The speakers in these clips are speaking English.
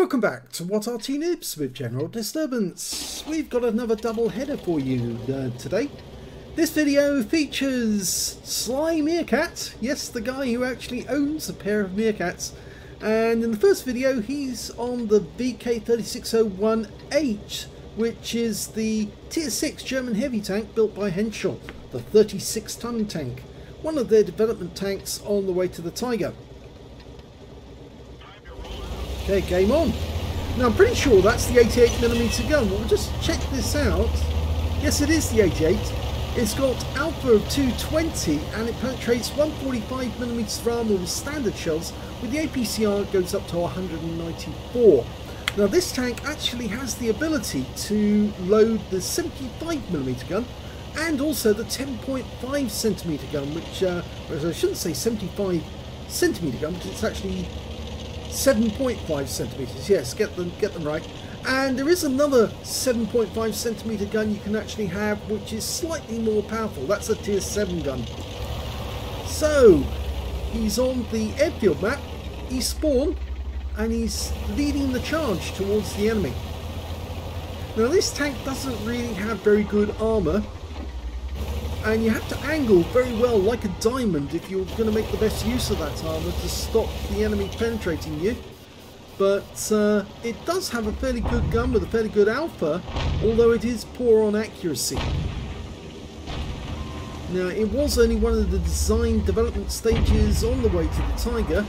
Welcome back to WOT Arty Noobs with General Disturbance. We've got another double header for you uh, today. This video features Sly Meerkat, yes the guy who actually owns a pair of meerkats. And in the first video he's on the VK3601H which is the Tier 6 German heavy tank built by Henschel, the 36 ton tank, one of their development tanks on the way to the Tiger. Okay, game on. Now I'm pretty sure that's the 88mm gun. We'll just check this out. Yes, it is the 88. It's got alpha of 220 and it penetrates 145mm of armor with standard shells. With the APCR goes up to 194. Now this tank actually has the ability to load the 75mm gun and also the 10.5cm gun, which uh, I shouldn't say 75cm gun, but it's actually 7.5 centimeters. Yes, get them get them right. And there is another 7.5 centimeter gun you can actually have, which is slightly more powerful. That's a tier 7 gun. So he's on the airfield map. He's spawned, and he's leading the charge towards the enemy. Now this tank doesn't really have very good armor and you have to angle very well like a diamond if you're going to make the best use of that armour to stop the enemy penetrating you. But uh, it does have a fairly good gun with a fairly good alpha, although it is poor on accuracy. Now it was only one of the design development stages on the way to the Tiger,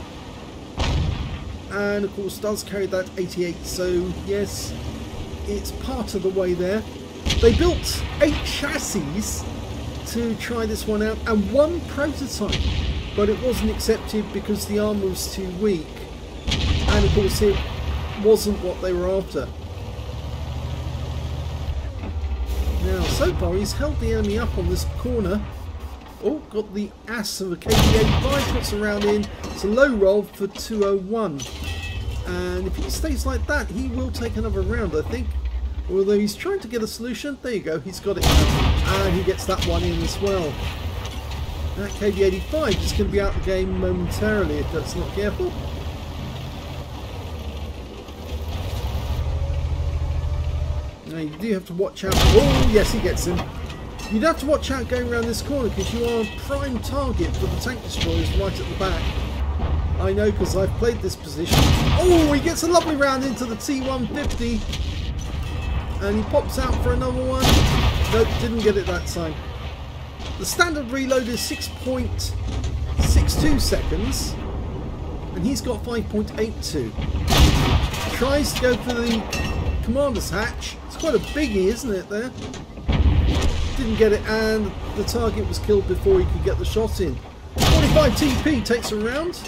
and of course does carry that 88, so yes, it's part of the way there. They built eight chassis to try this one out and one prototype but it wasn't accepted because the armour was too weak and of course it wasn't what they were after. Now so far he's held the enemy up on this corner Oh, got the ass of a KV-85, puts around in. It's a low roll for 201. And if he stays like that, he will take another round, I think. Although he's trying to get a solution. There you go, he's got it And he gets that one in as well. That KV-85 is going to be out of the game momentarily if that's not careful. Now you do have to watch out. Oh yes, he gets him. You'd have to watch out going around this corner because you are a prime target for the tank destroyers right at the back. I know because I've played this position. Oh, he gets a lovely round into the T150 and he pops out for another one. Nope, didn't get it that time. The standard reload is 6.62 seconds, and he's got 5.82. Tries to go for the commander's hatch. It's quite a biggie, isn't it, there? Didn't get it, and the target was killed before he could get the shot in. 45 TP takes a round.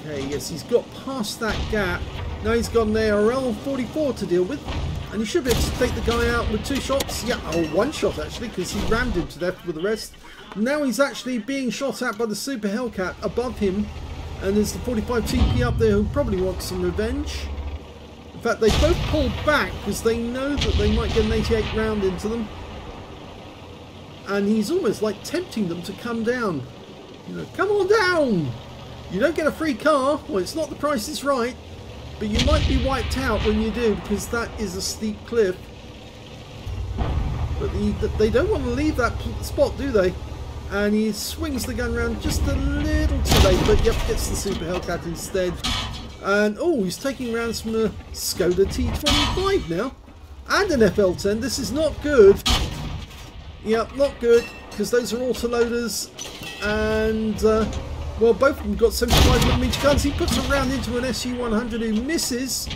Okay, yes, he's got past that gap. Now he's got an ARL-44 to deal with. And he should be able to take the guy out with two shots. Yeah, oh, one shot actually, because he rammed him to death with the rest. Now he's actually being shot at by the Super Hellcat above him. And there's the 45 TP up there who probably wants some revenge. In fact, they both pull back because they know that they might get an 88 round into them. And he's almost like tempting them to come down. You know, come on down! You don't get a free car. Well, it's not the price is right. But you might be wiped out when you do because that is a steep cliff. But the, they don't want to leave that spot, do they? And he swings the gun around just a little too late, but yep, gets the Super Hellcat instead. And oh, he's taking rounds from a Skoda T25 now. And an FL10. This is not good. Yep, not good, because those are autoloaders. And uh, well, both of them got 75mm guns. He puts a round into an SU-100 who misses.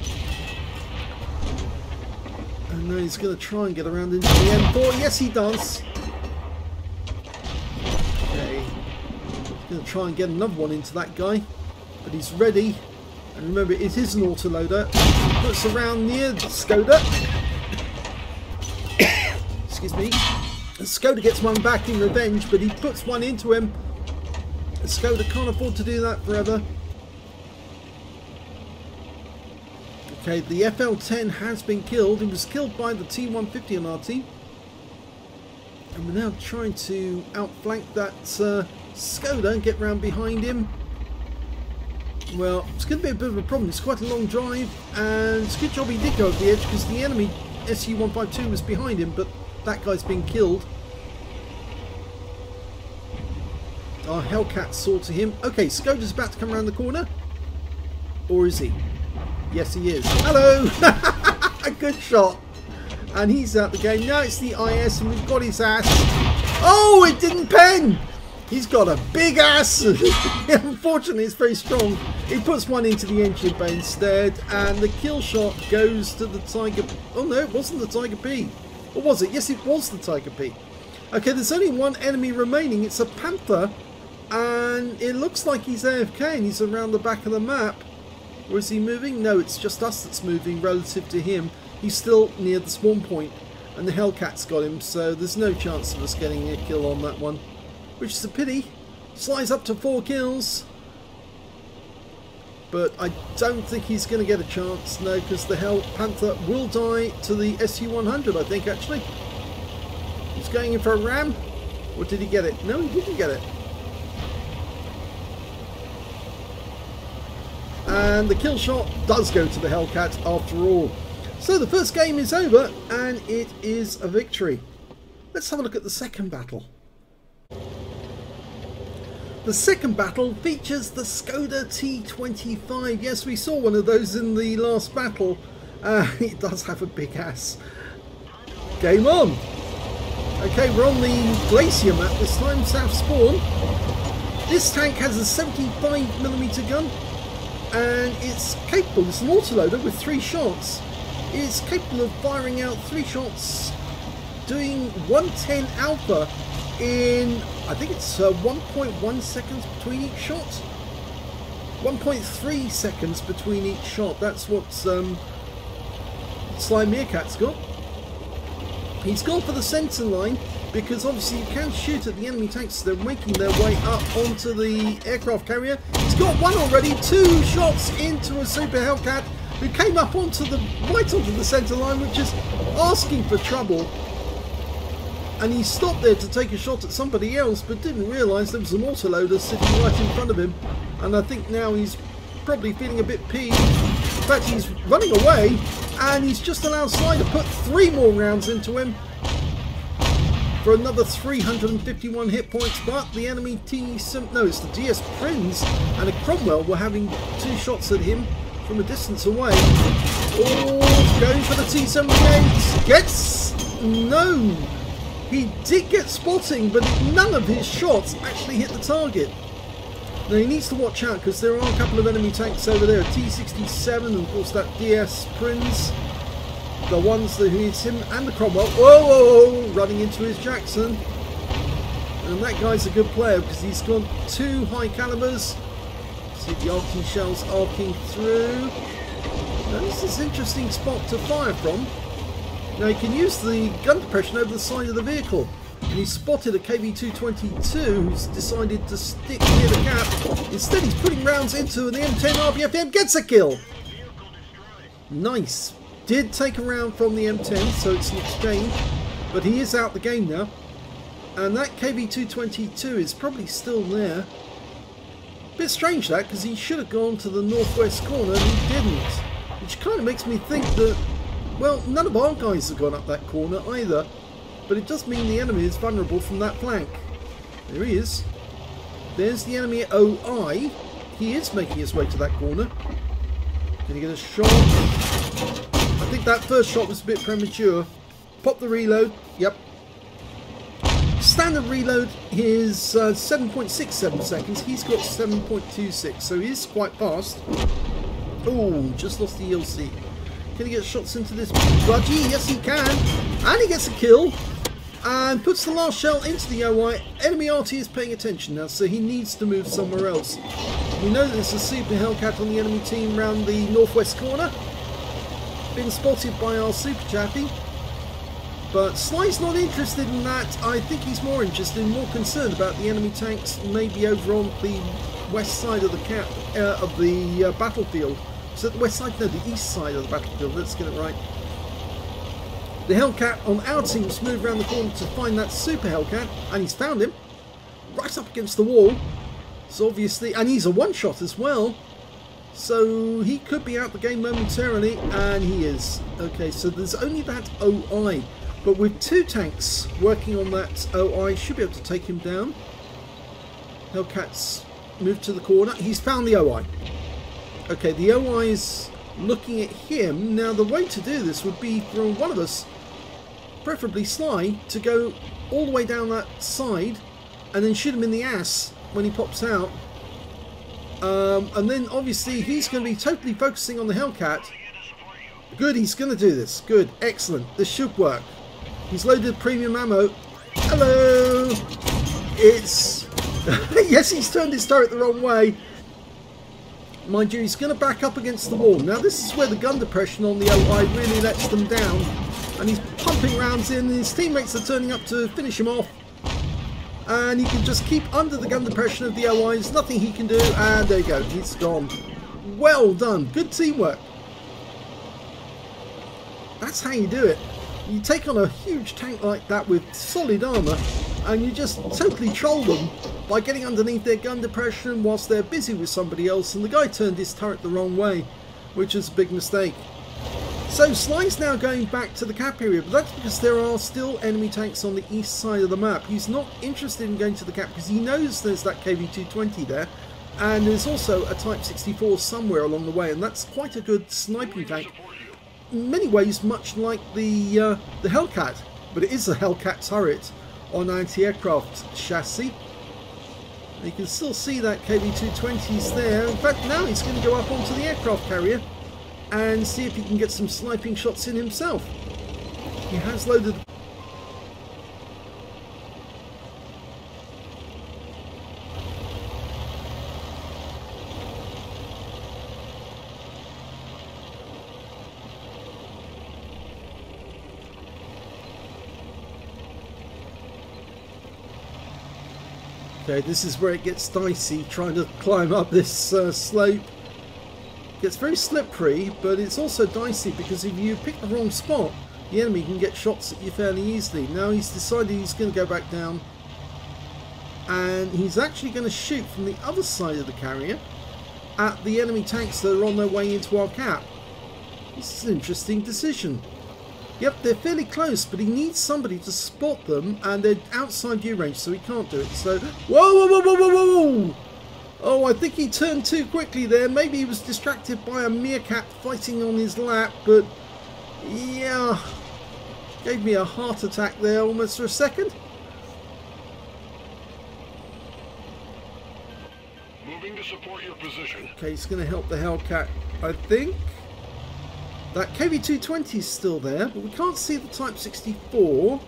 And now he's going to try and get around into the M4. Yes, he does. Okay. He's going to try and get another one into that guy. But he's ready. And remember, it is an autoloader. He puts a round near Skoda. Excuse me. And Skoda gets one back in revenge, but he puts one into him. Skoda can't afford to do that forever. Okay, the FL10 has been killed. It was killed by the T150 on our team. And we're now trying to outflank that uh, Skoda and get round behind him. Well, it's going to be a bit of a problem. It's quite a long drive, and it's a good job he did go over the edge because the enemy SU-152 was behind him, but that guy's been killed. Our Hellcat saw to him. Okay, Skoda's about to come around the corner. Or is he? Yes, he is. Hello! a good shot. And he's out the game. Now it's the IS and we've got his ass. Oh, it didn't pen! He's got a big ass. Unfortunately, it's very strong. He puts one into the engine bay instead, and the kill shot goes to the Tiger. Oh no, it wasn't the Tiger P. Or was it? Yes, it was the Tiger P. Okay, there's only one enemy remaining. It's a Panther, and it looks like he's AFK and he's around the back of the map. Or is he moving? No, it's just us that's moving relative to him. He's still near the spawn point, and the Hellcat's got him, so there's no chance of us getting a kill on that one which is a pity. Sly's up to four kills. But I don't think he's going to get a chance, no, because the Hell Panther will die to the SU-100, I think, actually. He's going in for a ram. Or did he get it? No, he didn't get it. And the kill shot does go to the Hellcat after all. So the first game is over, and it is a victory. Let's have a look at the second battle. The second battle features the Skoda T25. Yes, we saw one of those in the last battle. Uh, it does have a big ass. Game on! Okay, we're on the Glacier map this time, South Spawn. This tank has a 75mm gun and it's capable, it's an autoloader with three shots. It's capable of firing out three shots, doing 110 alpha in, I think it's uh, 1.1 seconds between each shot. 1.3 seconds between each shot. That's what um, Sly Meerkat's got. He's gone for the centre line because obviously you can shoot at the enemy tanks. They're making their way up onto the aircraft carrier. He's got one already. Two shots into a Super Hellcat who came up onto the right onto the centre line, which is asking for trouble and he stopped there to take a shot at somebody else but didn't realise there was an autoloader sitting right in front of him and I think now he's probably feeling a bit peeved. In fact he's running away and he's just allowed Sly to put three more rounds into him for another 351 hit points but the enemy T no it's the DS Prinz and a Cromwell were having two shots at him from a distance away. Oh, going for the T-78, gets no he did get spotting, but none of his shots actually hit the target. Now he needs to watch out because there are a couple of enemy tanks over there. T-67 and of course that DS Prinz. The ones that hits him and the Cromwell. Whoa, whoa, whoa, running into his Jackson. And that guy's a good player because he's got two high calibers. See the arcing shells arcing through. Now this is an interesting spot to fire from. Now he can use the gun depression over the side of the vehicle. And he spotted a KV-222 who's decided to stick near the cap. Instead he's putting rounds into an M10 RBFM, gets a kill! Nice. Did take a round from the M10, so it's an exchange. But he is out the game now. And that KV-222 is probably still there. Bit strange that, because he should have gone to the northwest corner and he didn't. Which kind of makes me think that well, none of our guys have gone up that corner either, but it does mean the enemy is vulnerable from that flank. There he is. There's the enemy OI. He is making his way to that corner. Can he get a shot? I think that first shot was a bit premature. Pop the reload. Yep. Standard reload is uh, 7.67 seconds. He's got 7.26, so he is quite fast. Oh, just lost the ELC. Can he get shots into this budgie? Yes, he can. And he gets a kill. And puts the last shell into the OI. Enemy RT is paying attention now, so he needs to move somewhere else. We know there's a Super Hellcat on the enemy team round the northwest corner. Been spotted by our Super Chaffee. But Sly's not interested in that. I think he's more interested, more concerned about the enemy tanks maybe over on the west side of the cap uh, of the uh, battlefield. So the west side? No, the east side of the battlefield. Let's get it right. The Hellcat on our team moved around the corner to find that Super Hellcat, and he's found him. Right up against the wall. So obviously, and he's a one-shot as well. So he could be out the game momentarily, and he is. Okay, so there's only that OI. But with two tanks working on that OI, should be able to take him down. Hellcat's moved to the corner. He's found the OI. Okay, the OI is looking at him. Now, the way to do this would be for one of us, preferably Sly, to go all the way down that side and then shoot him in the ass when he pops out. Um, and then, obviously, he's going to be totally focusing on the Hellcat. Good, he's going to do this. Good, excellent. This should work. He's loaded premium ammo. Hello! It's... yes, he's turned his turret the wrong way. Mind you, he's going to back up against the wall. Now, this is where the gun depression on the OI really lets them down. And he's pumping rounds in, his teammates are turning up to finish him off. And he can just keep under the gun depression of the. There's nothing he can do. And there you go. He's gone. Well done. Good teamwork. That's how you do it. You take on a huge tank like that with solid armour and you just totally troll them by getting underneath their gun depression whilst they're busy with somebody else and the guy turned his turret the wrong way which is a big mistake. So Sly's now going back to the cap area but that's because there are still enemy tanks on the east side of the map. He's not interested in going to the cap because he knows there's that KV-220 there and there's also a Type 64 somewhere along the way and that's quite a good sniping tank in many ways much like the uh, the Hellcat, but it is a Hellcat turret on anti-aircraft chassis. you can still see that KV-220s there. In fact, now he's going to go up onto the aircraft carrier and see if he can get some sniping shots in himself. He has loaded Okay, this is where it gets dicey, trying to climb up this uh, slope. It gets very slippery, but it's also dicey because if you pick the wrong spot, the enemy can get shots at you fairly easily. Now he's decided he's going to go back down, and he's actually going to shoot from the other side of the carrier at the enemy tanks that are on their way into our cap. This is an interesting decision. Yep, they're fairly close, but he needs somebody to spot them, and they're outside view range, so he can't do it. So, whoa, whoa, whoa, whoa, whoa, whoa! Oh, I think he turned too quickly there. Maybe he was distracted by a meerkat fighting on his lap, but yeah, gave me a heart attack there almost for a second. Moving to support your position. Okay, he's going to help the Hellcat, I think. That KV-220 is still there, but we can't see the Type 64.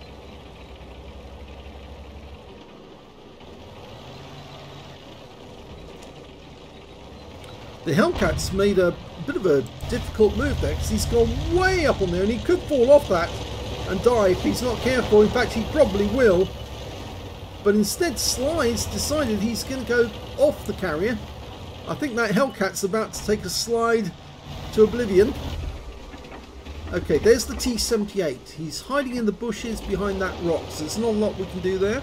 The Hellcat's made a bit of a difficult move there because he's gone way up on there and he could fall off that and die if he's not careful. In fact, he probably will. But instead, Sly's decided he's going to go off the carrier. I think that Hellcat's about to take a slide to oblivion. Okay, there's the T-78. He's hiding in the bushes behind that rock, so there's not a lot we can do there.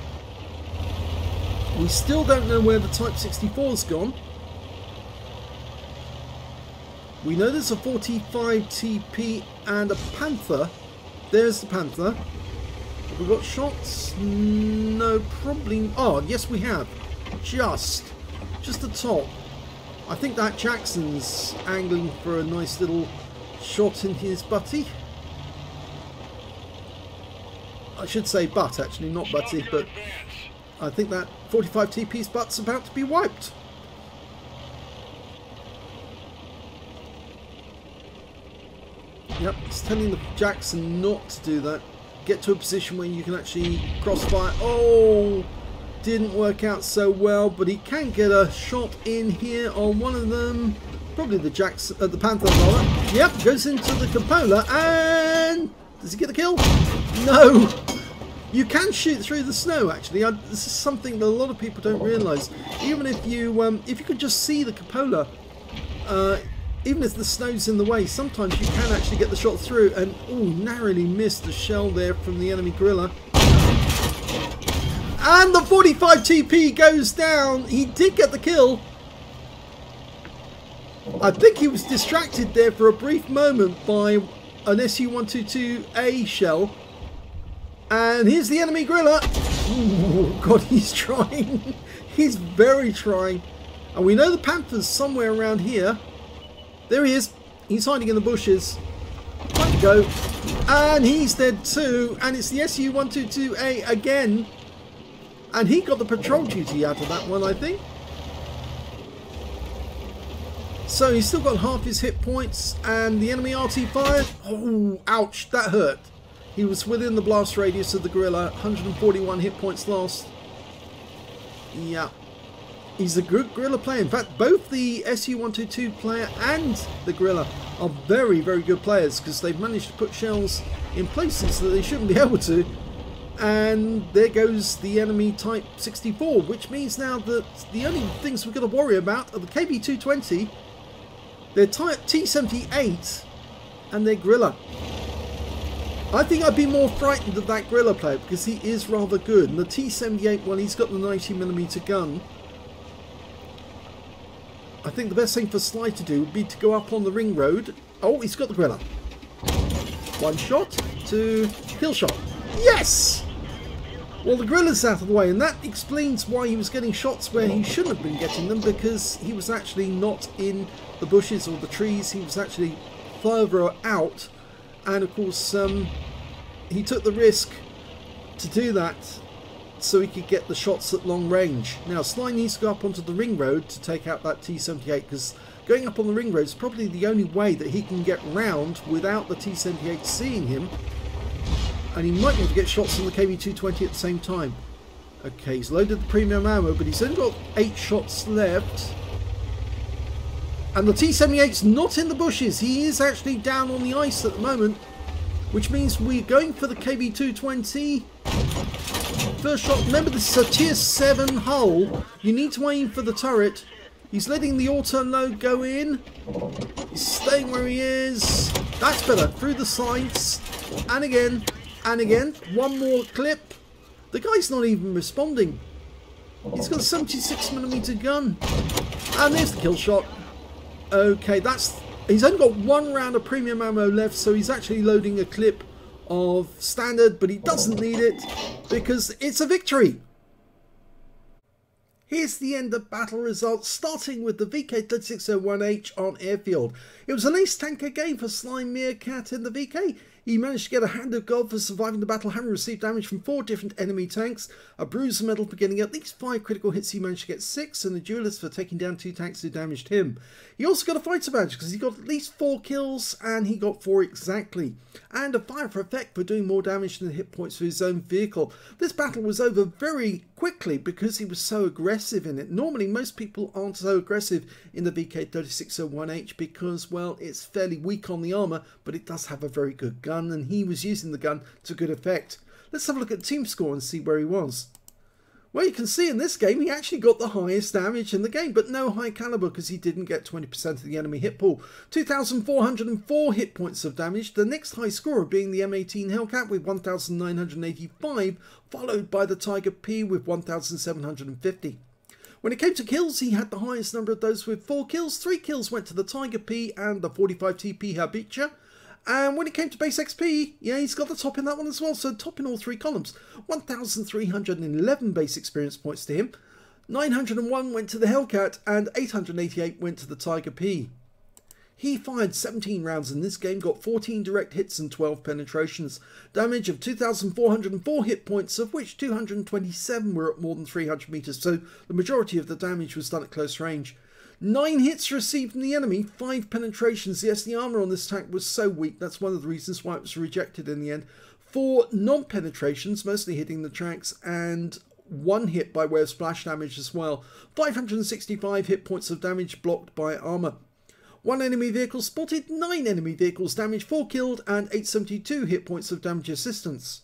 We still don't know where the Type 64's gone. We know there's a 45 TP and a Panther. There's the Panther. Have we got shots? No, probably... Oh, yes we have. Just. Just the top. I think that Jackson's angling for a nice little shot in his butty. I should say butt actually, not butty, but I think that 45 TP's butt's about to be wiped. Yep, it's telling the Jackson not to do that. Get to a position where you can actually crossfire. Oh, didn't work out so well, but he can get a shot in here on one of them. Probably the Jackson, uh, the Panther. Yep, goes into the cupola and does he get the kill? No. You can shoot through the snow. Actually, I, this is something that a lot of people don't realise. Even if you um, if you could just see the cupola, uh, even if the snow's in the way, sometimes you can actually get the shot through. And oh, narrowly missed the shell there from the enemy gorilla. And the 45 TP goes down. He did get the kill. I think he was distracted there for a brief moment by an SU-122A shell. And here's the enemy Grilla. Ooh, God, he's trying. he's very trying. And we know the Panther's somewhere around here. There he is. He's hiding in the bushes. Time go. And he's dead too. And it's the SU-122A again. And he got the patrol duty out of that one, I think. So he's still got half his hit points. And the enemy RT fired. Oh, ouch. That hurt. He was within the blast radius of the gorilla. 141 hit points lost. Yeah. He's a good gorilla player. In fact, both the SU-122 player and the gorilla are very, very good players because they've managed to put shells in places that they shouldn't be able to. And there goes the enemy Type 64, which means now that the only things we've got to worry about are the KV-220, their Type T-78, and their gorilla. I think I'd be more frightened of that gorilla player because he is rather good. And the T-78, well, he's got the 90mm gun. I think the best thing for Sly to do would be to go up on the ring road. Oh, he's got the gorilla. One shot, two, kill shot. Yes! Well, the gorilla's out of the way, and that explains why he was getting shots where he shouldn't have been getting them, because he was actually not in the bushes or the trees. He was actually further out and of course um, he took the risk to do that so he could get the shots at long range. Now Sly needs to go up onto the ring road to take out that T-78 because going up on the ring road is probably the only way that he can get round without the T-78 seeing him and he might able to get shots on the KV-220 at the same time. Okay, he's loaded the premium ammo but he's only got 8 shots left and the T-78's not in the bushes. He is actually down on the ice at the moment. Which means we're going for the KV-220. First shot. Remember, this is a tier 7 hull. You need to aim for the turret. He's letting the auto load go in. He's staying where he is. That's better. Through the sights. And again. And again. One more clip. The guy's not even responding. He's got a 76mm gun. And there's the kill shot. Okay, that's... He's only got one round of premium ammo left, so he's actually loading a clip of standard, but he doesn't need it because it's a victory. Here's the end of battle results, starting with the VK3601H on airfield. It was an ace tanker game for Sly Meerkat in the VK. He managed to get a hand of god for surviving the battle, having received damage from four different enemy tanks, a bruiser medal for getting at least five critical hits, he managed to get six, and a duelist for taking down two tanks who damaged him. He also got a fighter badge because he got at least four kills, and he got four exactly, and a fire for effect for doing more damage than the hit points for his own vehicle. This battle was over very quickly because he was so aggressive in it. Normally, most people aren't so aggressive in the VK3601H because, well, it's fairly weak on the armour, but it does have a very good gun gun and he was using the gun to good effect. Let's have a look at team score and see where he was. Well, you can see in this game he actually got the highest damage in the game, but no high caliber because he didn't get 20% of the enemy hit pool. 2,404 hit points of damage, the next high scorer being the M18 Hellcat with 1,985, followed by the Tiger P with 1,750. When it came to kills, he had the highest number of those with 4 kills. 3 kills went to the Tiger P and the 45 TP Habicha. And when it came to base XP, yeah, he's got the top in that one as well. So top in all three columns. 1,311 base experience points to him. 901 went to the Hellcat and 888 went to the Tiger P. He fired 17 rounds in this game, got 14 direct hits and 12 penetrations. Damage of 2,404 hit points, of which 227 were at more than 300 metres, so the majority of the damage was done at close range. Nine hits received from the enemy, five penetrations. Yes, the armour on this tank was so weak, that's one of the reasons why it was rejected in the end. Four non-penetrations, mostly hitting the tracks, and one hit by way of splash damage as well. 565 hit points of damage blocked by armour. One enemy vehicle spotted, nine enemy vehicles damaged, four killed, and 872 hit points of damage assistance.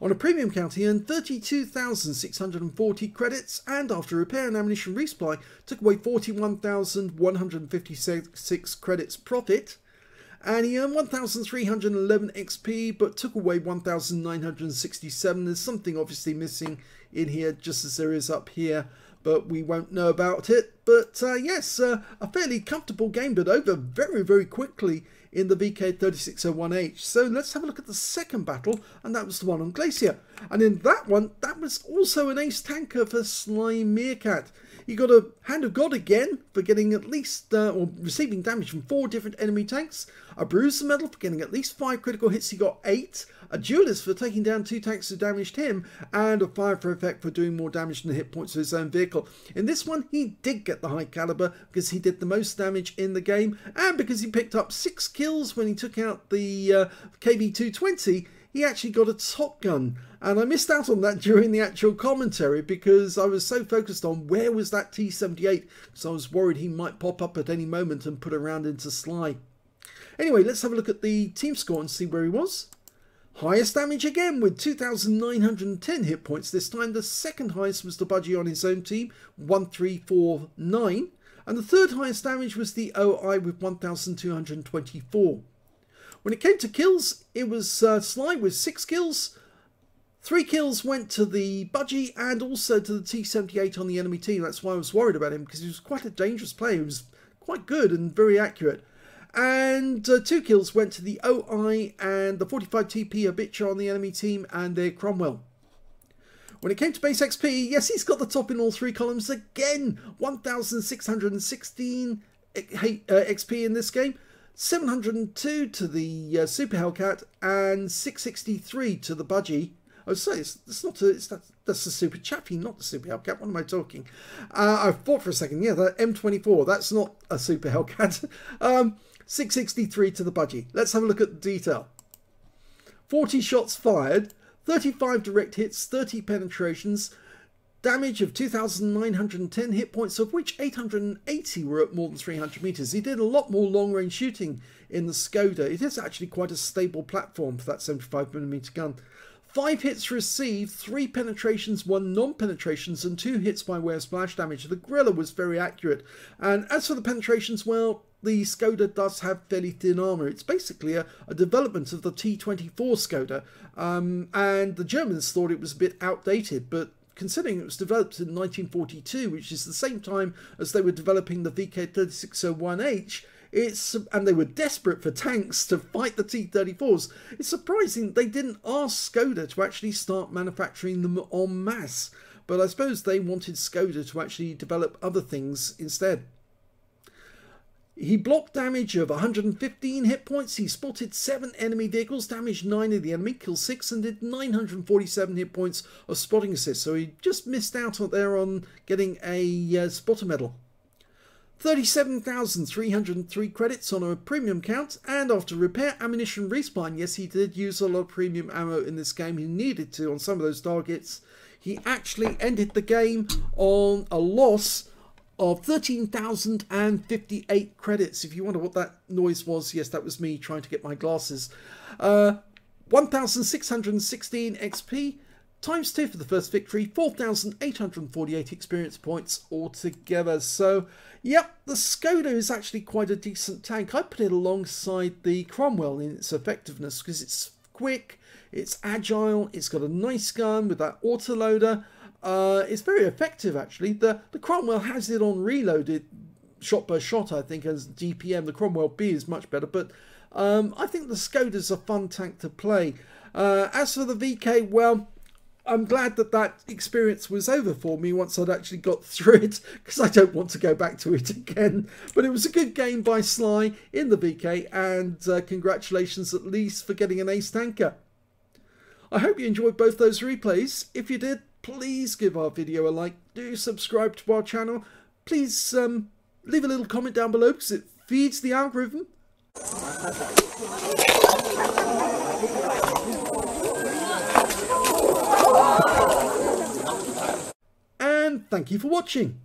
On a premium count, he earned 32,640 credits and after repair and ammunition resupply, took away 41,156 credits profit. And he earned 1,311 XP but took away 1,967. There's something obviously missing in here just as there is up here. but we won't know about it. But uh, yes, uh, a fairly comfortable game, but over very, very quickly in the VK3601H. So let's have a look at the second battle, and that was the one on Glacier. And in that one, that was also an ace tanker for Sly Meerkat. He got a Hand of God again for getting at least, uh, or receiving damage from four different enemy tanks. A Bruiser Medal for getting at least five critical hits, he got eight. A Duelist for taking down two tanks who damaged him. And a Fire for effect for doing more damage than the hit points of his own vehicle. In this one, he did get the high caliber because he did the most damage in the game. And because he picked up six kills when he took out the uh, KV-220, he actually got a Top Gun. And I missed out on that during the actual commentary because I was so focused on where was that T-78 because I was worried he might pop up at any moment and put a round into Sly. Anyway, let's have a look at the team score and see where he was. Highest damage again with 2,910 hit points. This time the second highest was the Budgie on his own team, 1,349. And the third highest damage was the OI with 1,224. When it came to kills, it was uh, Sly with six kills. Three kills went to the Budgie and also to the T-78 on the enemy team. That's why I was worried about him because he was quite a dangerous player. He was quite good and very accurate. And uh, two kills went to the OI and the 45 TP Habicha on the enemy team and their Cromwell. When it came to base XP, yes, he's got the top in all three columns again. 1,616 uh, XP in this game. 702 to the uh, Super Hellcat and 663 to the Budgie. Oh, sorry, it's, it's not a, it's that, that's the Super Chaffee, not the Super Hellcat. What am I talking? Uh, I thought for a second, yeah, the M24, that's not a Super Hellcat. um, 663 to the Budgie. Let's have a look at the detail. 40 shots fired, 35 direct hits, 30 penetrations, damage of 2,910 hit points, of which 880 were at more than 300 meters. He did a lot more long range shooting in the Skoda. It is actually quite a stable platform for that 75mm gun. Five hits received, three penetrations, one non-penetrations, and two hits by way of splash damage. The Guerrilla was very accurate. And as for the penetrations, well, the Skoda does have fairly thin armour. It's basically a, a development of the T24 Skoda. Um, and the Germans thought it was a bit outdated, but considering it was developed in 1942, which is the same time as they were developing the VK3601H, it's and they were desperate for tanks to fight the T-34s. It's surprising they didn't ask Skoda to actually start manufacturing them en masse, but I suppose they wanted Skoda to actually develop other things instead. He blocked damage of 115 hit points. He spotted 7 enemy vehicles, damaged 9 of the enemy, killed 6 and did 947 hit points of spotting assist. So he just missed out there on getting a uh, spotter medal. 37,303 credits on a premium count, and after repair ammunition respawn, yes, he did use a lot of premium ammo in this game. He needed to on some of those targets. He actually ended the game on a loss of 13,058 credits. If you wonder what that noise was, yes, that was me trying to get my glasses. Uh, 1,616 XP times 2 for the first victory, 4,848 experience points altogether. So, yep, the Skoda is actually quite a decent tank. I put it alongside the Cromwell in its effectiveness because it's quick, it's agile, it's got a nice gun with that autoloader. Uh, it's very effective actually. The the Cromwell has it on reloaded shot per shot, I think, as DPM. The Cromwell B is much better, but um, I think the Skoda's a fun tank to play. Uh, as for the VK, well, I'm glad that that experience was over for me once I'd actually got through it because I don't want to go back to it again. But it was a good game by Sly in the VK, and uh, congratulations at least for getting an ace tanker. I hope you enjoyed both those replays. If you did, please give our video a like, do subscribe to our channel, please um, leave a little comment down below because it feeds the algorithm. And thank you for watching.